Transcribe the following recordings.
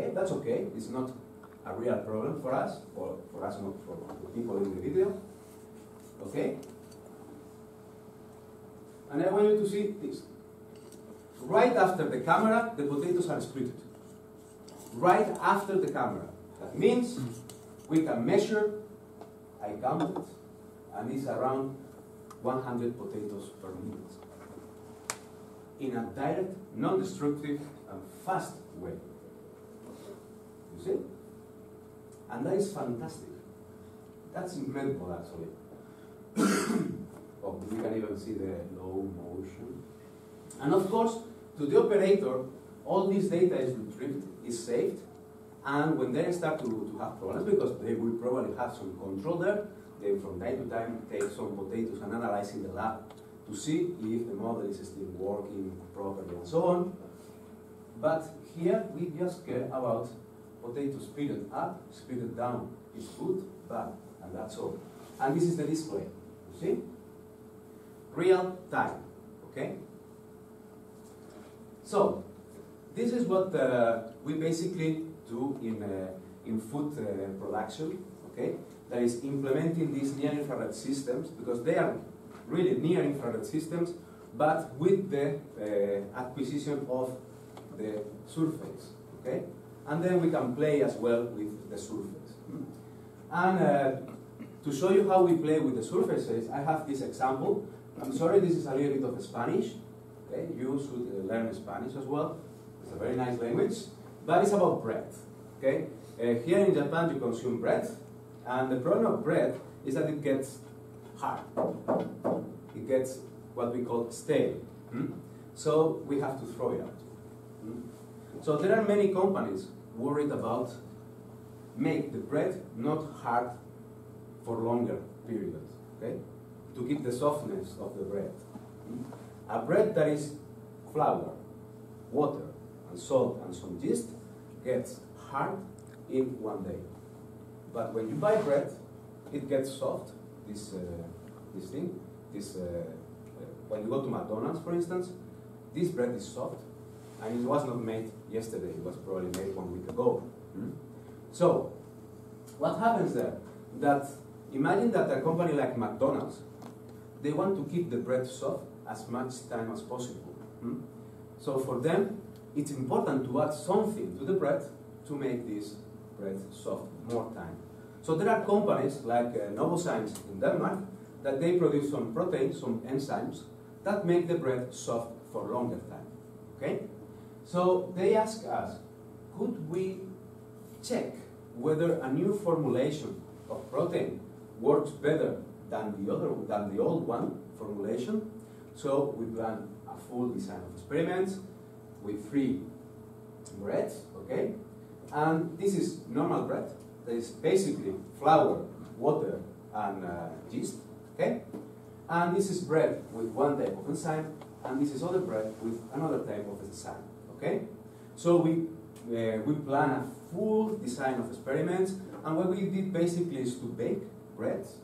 Okay, that's okay. It's not a real problem for us, or for us, not for the people in the video. Okay? And I want you to see this. Right after the camera, the potatoes are split. Right after the camera. That means we can measure, I counted, and it's around 100 potatoes per minute. In a direct, non-destructive, and fast way. You see? And that is fantastic. That's incredible, actually. oh, we can even see the low motion. And of course, to the operator, all this data is retrieved, is saved, and when they start to, to have problems, because they will probably have some control there, they from time to time take some potatoes and analyze in the lab to see if the model is still working properly and so on. But here we just care about potato speeded up, speeded down. It's good, bad, and that's all. And this is the display. You see? Real time. Okay? So, this is what uh, we basically do in, uh, in food uh, production. Okay? That is implementing these near infrared systems because they are really near infrared systems, but with the uh, acquisition of the surface. Okay? And then we can play as well with the surface. And uh, to show you how we play with the surfaces, I have this example. I'm sorry, this is a little bit of Spanish. Okay? You should uh, learn Spanish as well. It's a very nice language. But it's about bread. Okay? Uh, here in Japan, you consume bread. And the problem of bread is that it gets hard. It gets what we call stale. Hmm? So we have to throw it out. So there are many companies worried about make the bread not hard for longer periods, okay? To keep the softness of the bread. A bread that is flour, water, and salt and some yeast gets hard in one day. But when you buy bread, it gets soft, this, uh, this thing, this, uh, uh, when you go to McDonald's, for instance, this bread is soft, and it was not made yesterday, it was probably made one week ago. Hmm? So, what happens there? That imagine that a company like McDonald's, they want to keep the bread soft as much time as possible. Hmm? So for them, it's important to add something to the bread to make this bread soft more time. So there are companies like uh, Novozymes in Denmark that they produce some proteins, some enzymes that make the bread soft for longer time. Okay? So they ask us, could we check whether a new formulation of protein works better than the other than the old one formulation? So we plan a full design of experiments with three breads, okay? And this is normal bread. That is basically flour, water, and uh, yeast, okay? And this is bread with one type of enzyme, and this is other bread with another type of enzyme, okay? So we, uh, we plan a full design of experiments, and what we did basically is to bake breads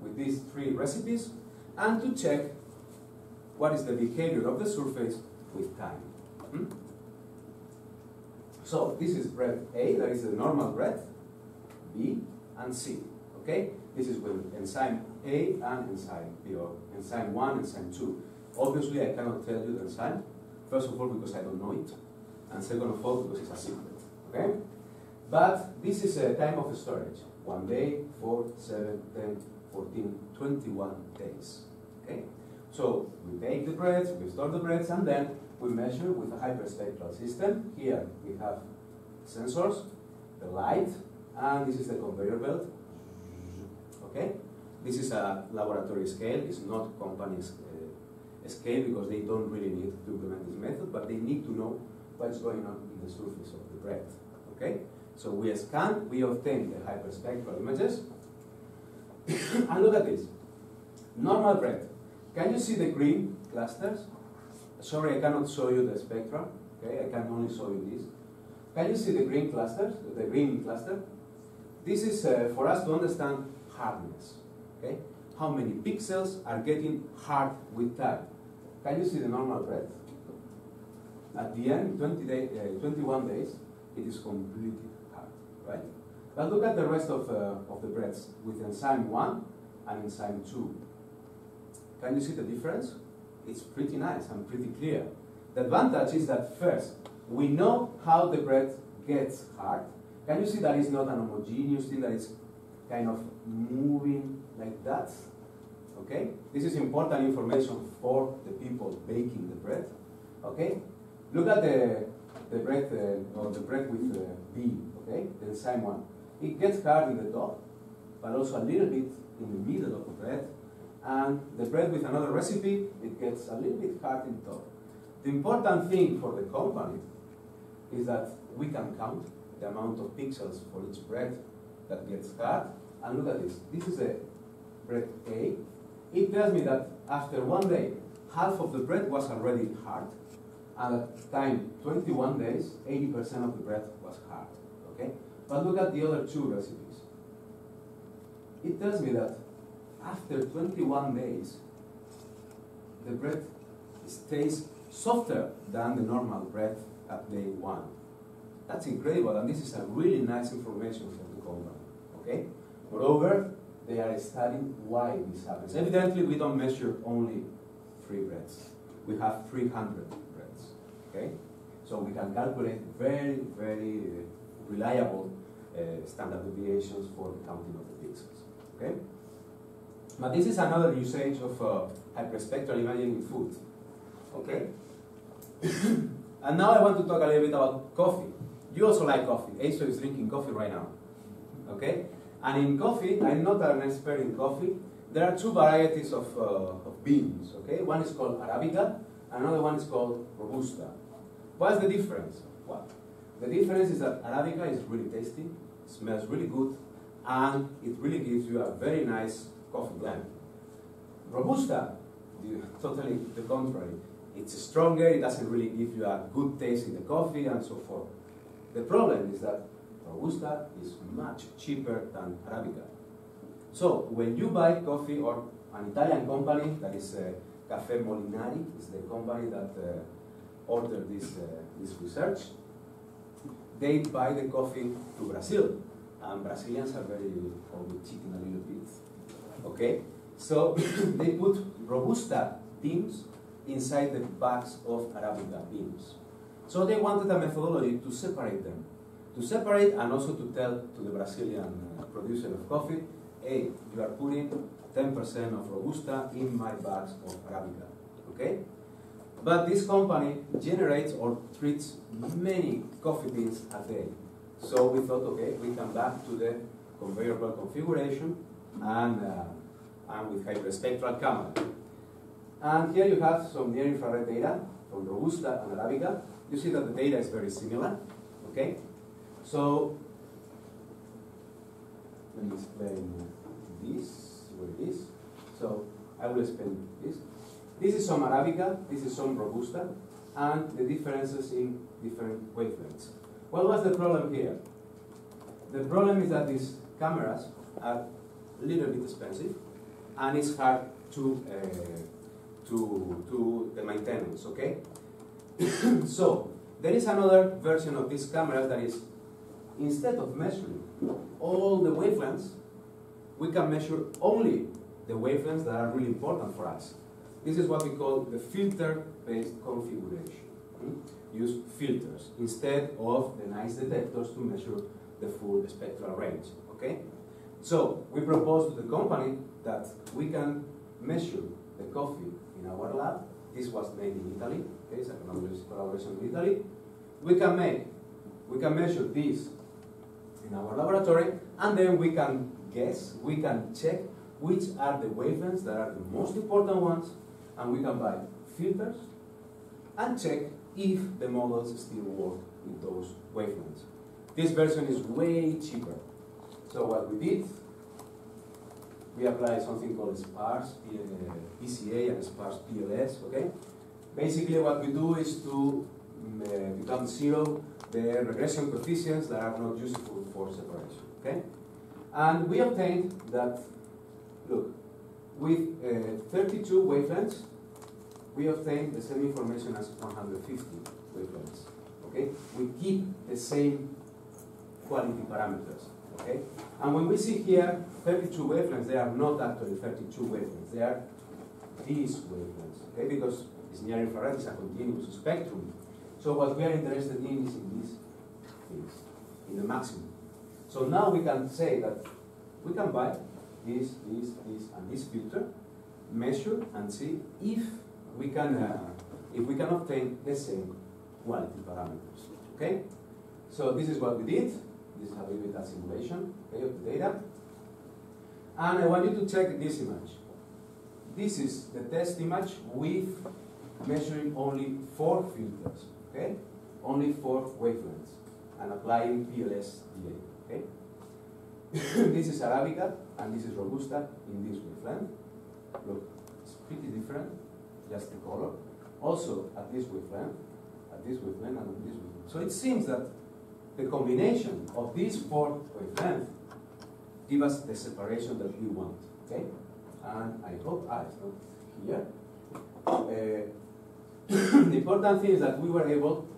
with these three recipes, and to check what is the behavior of the surface with time. Hmm? So this is bread A, that is the normal bread, B and C. Okay? This is with enzyme A and enzyme B, or enzyme 1, enzyme 2. Obviously, I cannot tell you the enzyme. First of all, because I don't know it. And second of all, because it's a secret. Okay? But this is a time of storage. One day, 4, 7, 10, 14, 21 days. Okay? So we bake the breads, we store the breads, and then we measure with a hyperspectral system. Here we have sensors, the light, and this is the conveyor belt. Okay? This is a laboratory scale, it's not company uh, scale because they don't really need to implement this method, but they need to know what's going on in the surface of the bread. Okay? So we scan, we obtain the hyperspectral images, and look at this. Normal bread. Can you see the green clusters? Sorry, I cannot show you the spectrum. Okay, I can only show you this. Can you see the green clusters? The green cluster. This is uh, for us to understand hardness. Okay, how many pixels are getting hard with time? Can you see the normal bread? At the end, 20 day, uh, 21 days, it is completely hard, right? But look at the rest of, uh, of the breads with enzyme 1 and enzyme 2. Can you see the difference? It's pretty nice and pretty clear. The advantage is that first, we know how the bread gets hard. Can you see that it's not an homogeneous thing, that it's kind of moving like that? Okay? This is important information for the people baking the bread. Okay? Look at the, the bread, uh, or the bread with uh, B, okay? The same one. It gets hard in the top, but also a little bit in the middle of the bread. And the bread with another recipe, it gets a little bit hard in top. The important thing for the company is that we can count the amount of pixels for each bread that gets hard. And look at this. This is a bread A. It tells me that after one day, half of the bread was already hard. And at time 21 days, 80% of the bread was hard. Okay? But look at the other two recipes. It tells me that after 21 days, the bread stays softer than the normal bread at day one. That's incredible, and this is a really nice information for the company. Okay? Moreover, they are studying why this happens. Evidently, we don't measure only three breads. We have 300 breads. Okay? So we can calculate very, very uh, reliable uh, standard deviations for the counting of the pixels. Okay? But this is another usage of uh, hyperspectral imaging in food. Okay? and now I want to talk a little bit about coffee. You also like coffee. Aso is drinking coffee right now. Okay? And in coffee, I'm not an expert in coffee. There are two varieties of, uh, of beans. Okay? One is called Arabica, another one is called Robusta. What's the difference? What? The difference is that Arabica is really tasty, smells really good, and it really gives you a very nice coffee blend. Robusta, totally the contrary. It's stronger, it doesn't really give you a good taste in the coffee and so forth. The problem is that Robusta is much cheaper than Arabica. So when you buy coffee or an Italian company that is uh, Caffè Molinari, is the company that uh, ordered this, uh, this research, they buy the coffee to Brazil. And Brazilians are very probably cheating a little bit. Okay? So they put Robusta beans inside the bags of Arabica beans. So they wanted a methodology to separate them. To separate and also to tell to the Brazilian uh, producer of coffee, hey, you are putting 10% of Robusta in my bags of Arabica. Okay? But this company generates or treats many coffee beans a day. So we thought, okay, we come back to the conveyor belt configuration and, uh, and with hyperspectral camera. And here you have some near infrared data from Robusta and Arabica. You see that the data is very similar, okay? So, let me explain this, where it is. So, I will explain this. This is some Arabica, this is some Robusta, and the differences in different wavelengths. What was the problem here? The problem is that these cameras are a little bit expensive, and it's hard to, uh, to, to the maintenance, okay? so, there is another version of these cameras that is, instead of measuring all the wavelengths, we can measure only the wavelengths that are really important for us. This is what we call the filter-based configuration. Hmm? Use filters instead of the nice detectors to measure the full spectral range. Okay? So we propose to the company that we can measure the coffee in our lab. This was made in Italy. Okay, it's a collaboration with Italy. We can make, we can measure this in our laboratory, and then we can guess, we can check which are the wavelengths that are the most important ones, and we can buy filters and check if the models still work with those wavelengths. This version is way cheaper. So what we did, we applied something called sparse PCA and sparse PLS, okay? Basically what we do is to uh, become zero the regression coefficients that are not useful for separation, okay? And we obtained that, look, with uh, 32 wavelengths, we obtained the same information as 150 wavelengths, Okay, we keep the same quality parameters. Okay, and when we see here 32 wavelengths, they are not actually 32 wavelengths. They are these wavelengths. Okay, because this near infrared is a continuous spectrum. So what we are interested in is in things, in the maximum. So now we can say that we can buy this, this, this, and this filter, measure and see if we can uh, if we can obtain the same quality parameters. Okay? So this is what we did. This is a little bit a simulation okay, of the data. And I want you to check this image. This is the test image with measuring only four filters. Okay? Only four wavelengths and applying PLS delay. Okay? this is Arabica and this is Robusta in this wavelength. Look, it's pretty different, just the color. Also at this wavelength, at this wavelength, and at this wavelength. So it seems that the combination of these four wavelengths give us the separation that we want. Okay? And I hope ah, it's not here. Uh, the important thing is that we were able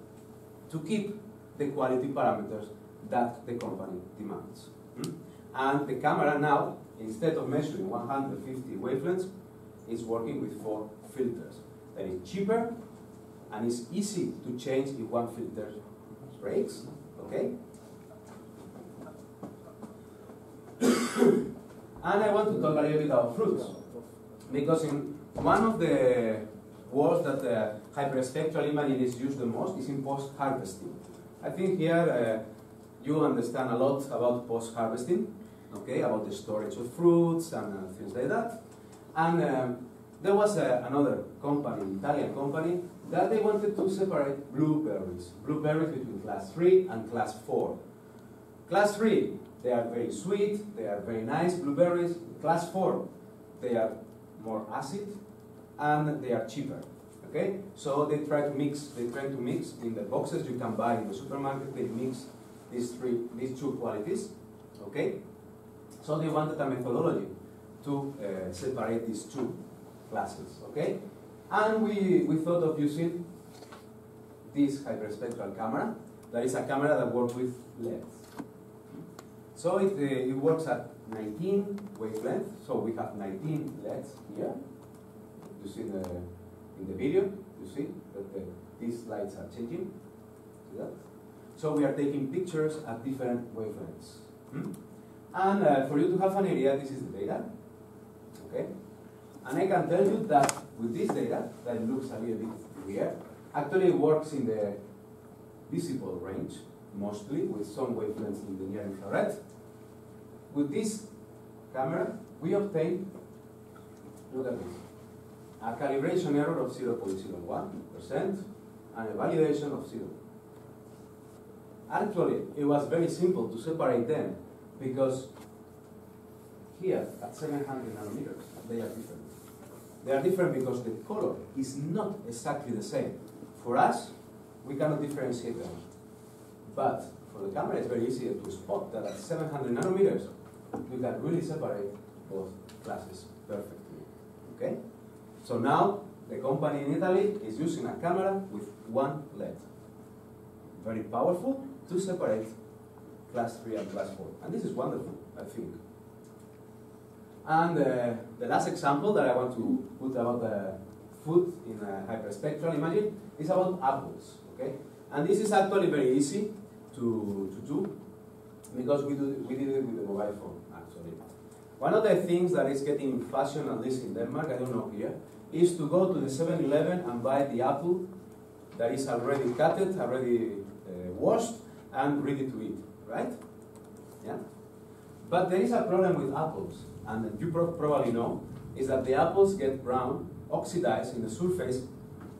to keep the quality parameters that the company demands. Hmm? And the camera now, instead of measuring 150 wavelengths, is working with four filters. That is cheaper and it's easy to change if one filter breaks. Okay? and I want to talk a little bit about fruits. Because in one of the words that uh, hyperspectral imaging is used the most is in post-harvesting. I think here uh, you understand a lot about post-harvesting, okay, about the storage of fruits and uh, things like that. And um, there was uh, another company, Italian company, that they wanted to separate blueberries, blueberries between class 3 and class 4. Class 3, they are very sweet, they are very nice blueberries. Class 4, they are more acid, and they are cheaper. Okay? So they try to mix, they try to mix in the boxes you can buy in the supermarket, they mix these three, these two qualities. Okay? So they wanted a methodology to uh, separate these two classes. Okay? And we, we thought of using this hyperspectral camera. That is a camera that works with LEDs. So it, uh, it works at 19 wavelength. So we have 19 LEDs here. You see the in the video. You see that the, these lights are changing. See that? So we are taking pictures at different wavelengths. Hmm? And uh, for you to have an idea, this is the data. Okay? And I can tell you that with this data, that looks a little bit weird, actually works in the visible range, mostly, with some wavelengths in the near infrared. With this camera, we obtain, look at this, a calibration error of 0.01% and a validation of 0. Actually, it was very simple to separate them because here at 700 nanometers, they are different. They are different because the color is not exactly the same. For us, we cannot differentiate them. But for the camera, it's very easy to spot that at 700 nanometers, we can really separate both classes perfectly. Okay? So now, the company in Italy is using a camera with one LED. Very powerful to separate class 3 and class 4. And this is wonderful, I think. And uh, the last example that I want to put about the food in a hyperspectral imaging is about apples. Okay, and this is actually very easy to, to do because we, do, we did it with the mobile phone actually. One of the things that is getting in fashion, at least in Denmark, I don't know here, is to go to the 7-Eleven and buy the apple that is already cut, already uh, washed, and ready to eat, right? Yeah. But there is a problem with apples and you pro probably know, is that the apples get brown, oxidized in the surface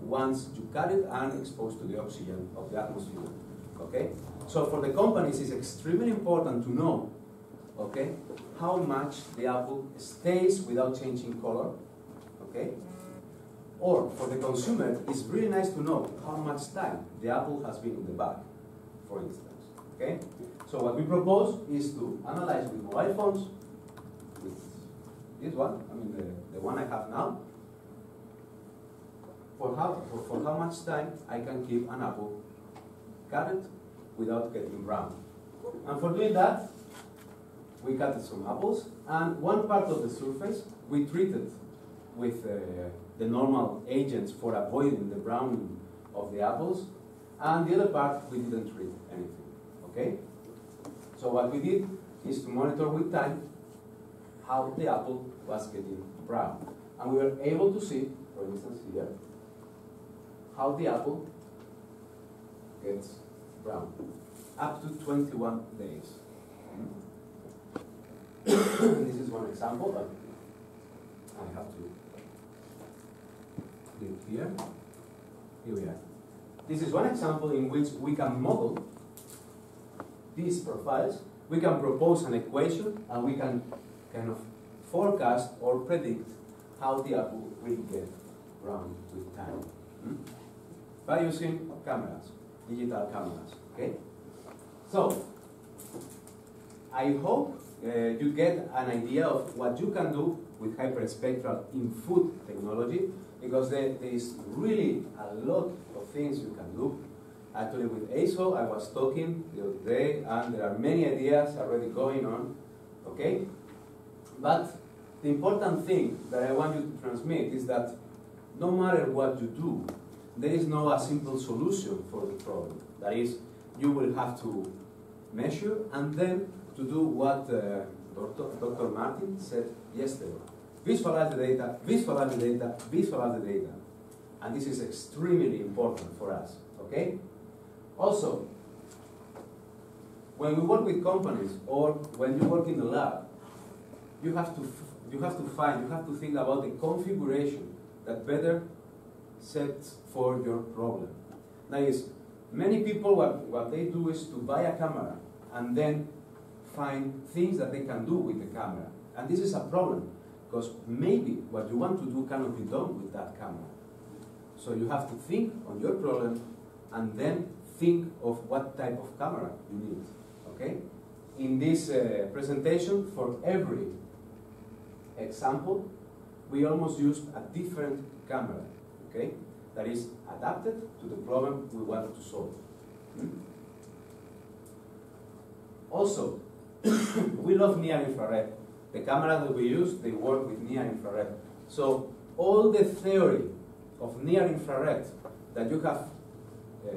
once you cut it and exposed to the oxygen of the atmosphere. Okay? So for the companies, it's extremely important to know, okay, how much the apple stays without changing color. Okay? Or for the consumer, it's really nice to know how much time the apple has been in the bag, for instance. Okay? So what we propose is to analyze with mobile phones this one, I mean the, the one I have now, for how, for, for how much time I can keep an apple cut it without getting brown. And for doing that, we cut some apples, and one part of the surface we treated with uh, the normal agents for avoiding the browning of the apples, and the other part we didn't treat anything. Okay? So what we did is to monitor with time how the apple was getting brown. And we were able to see, for instance here, how the apple gets brown up to 21 days. This is one example, I have to click here. Here we are. This is one example in which we can model these profiles. We can propose an equation and we can kind of forecast or predict how the apple will get brown with time. Hmm? By using cameras, digital cameras. Okay? So, I hope uh, you get an idea of what you can do with hyperspectral in food technology because there, there is really a lot of things you can do. Actually, with ASO, I was talking the other day, and there are many ideas already going on. Okay? But the important thing that I want you to transmit is that no matter what you do, there is no a simple solution for the problem. That is, you will have to measure and then to do what uh, Dr. Martin said yesterday. Visualize the data, visualize the data, visualize the data. And this is extremely important for us, okay? Also, when we work with companies or when you work in the lab, you have to you have to find, you have to think about the configuration that better sets for your problem. That is, many people what, what they do is to buy a camera and then find things that they can do with the camera. And this is a problem because maybe what you want to do cannot be done with that camera. So you have to think on your problem and then think of what type of camera you need. Okay? In this uh, presentation, for every example, we almost used a different camera. Okay? That is adapted to the problem we want to solve. Hmm? Also, we love near infrared. The camera that we use, they work with near infrared. So all the theory of near infrared that you have uh,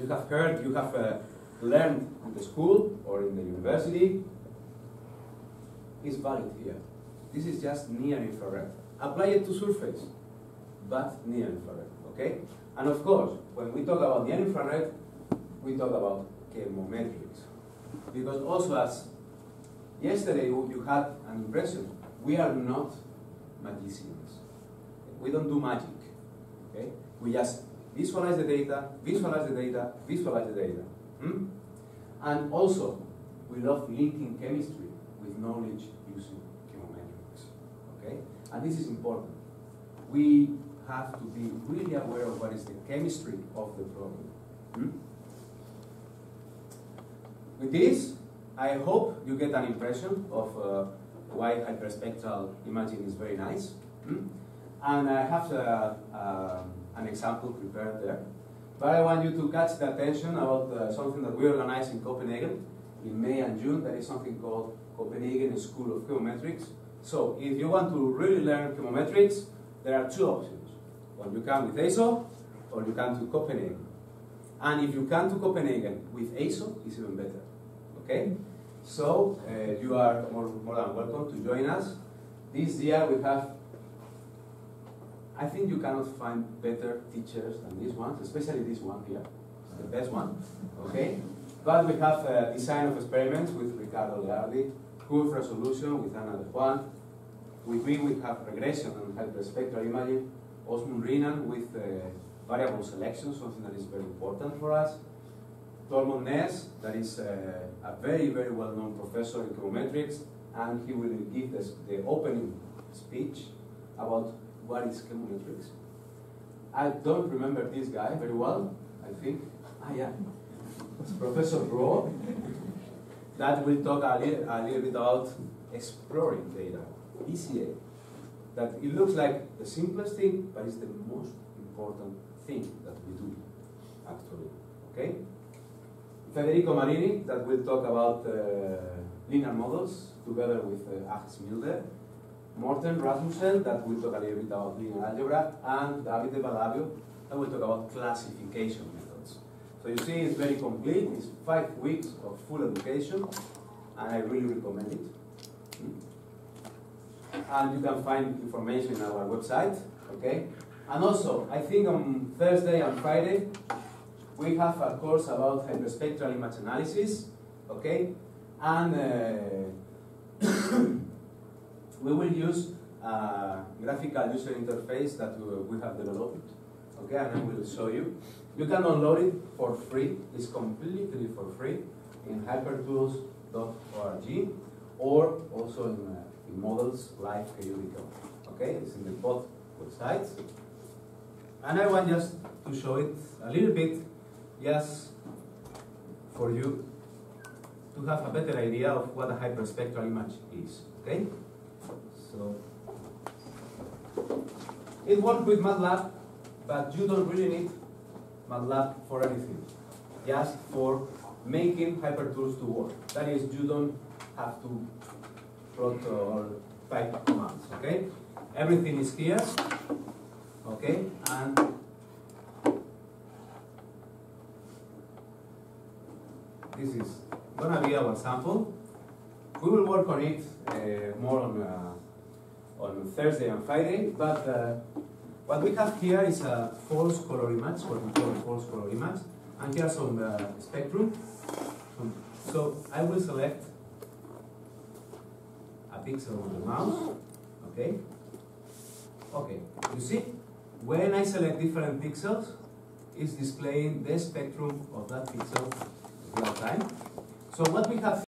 you have heard, you have uh, learned in the school or in the university is valid here. This is just near infrared. Apply it to surface, but near infrared, okay? And of course, when we talk about near infrared, we talk about chemometrics. Because also as yesterday you had an impression, we are not magicians. We don't do magic, okay? We just visualize the data, visualize the data, visualize the data. Hmm? And also, we love linking chemistry with knowledge using chemometrics. Okay? And this is important. We have to be really aware of what is the chemistry of the problem. Hmm? With this, I hope you get an impression of uh, why hyperspectral imaging is very nice. Hmm? And I have a, uh, an example prepared there. But I want you to catch the attention about uh, something that we organized in Copenhagen in May and June. That is something called Copenhagen School of Chemometrics. So if you want to really learn chemometrics, there are two options. When you come with ASO, or you come to Copenhagen. And if you come to Copenhagen with ASO, it's even better. Okay? So uh, you are more, more than welcome to join us. This year we have I think you cannot find better teachers than these ones, especially this one here. It's the best one. Okay? But we have uh, design of experiments with Riccardo Leardi, curve resolution with Ana de Juan. With me, we have regression and hyperspectral imaging. Åsmund Rinnan with uh, variable selection, something that is very important for us. Tormod Næs, that is uh, a very, very well-known professor in chemometrics, and he will give this, the opening speech about what is chemometrics. I don't remember this guy very well, I think. Ah, yeah. It's Professor Bro. that will talk a little, a little bit about exploring data, ECA. That it looks like the simplest thing, but it's the most important thing that we do, actually. Okay? Federico Marini that will talk about uh, linear models together with uh, Age Smilde. Morten Rasmussen that will talk a little bit about linear algebra, and Davide Ballabio that will talk about classification methods. So you see it's very complete, it's five weeks of full education, and I really recommend it. Hmm? And you can find information on our website, okay? And also, I think on Thursday and Friday, we have a course about hyperspectral image analysis, okay? And uh, we will use a graphical user interface that we have developed, okay? And I will show you. You can download it for free. It's completely for free in hypertools.org or also in, uh, in Models Live KUBCO. Okay, it's in the both websites. And I want just to show it a little bit, just for you to have a better idea of what a hyperspectral image is. Okay? So, it works with MATLAB, but you don't really need MATLAB for anything. Just for making hypertools to work. That is, you don't have to plot or type commands. Okay? Everything is here. Okay? And this is gonna be our sample. We will work on it uh, more on uh, on Thursday and Friday, but uh, what we have here is a false color image, what we call a false color image, and here some uh, spectrum. So I will select a pixel on the mouse, okay? Okay, you see, when I select different pixels, it's displaying the spectrum of that pixel time. So what we have